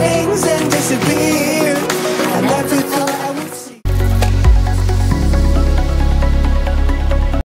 Things and disappear.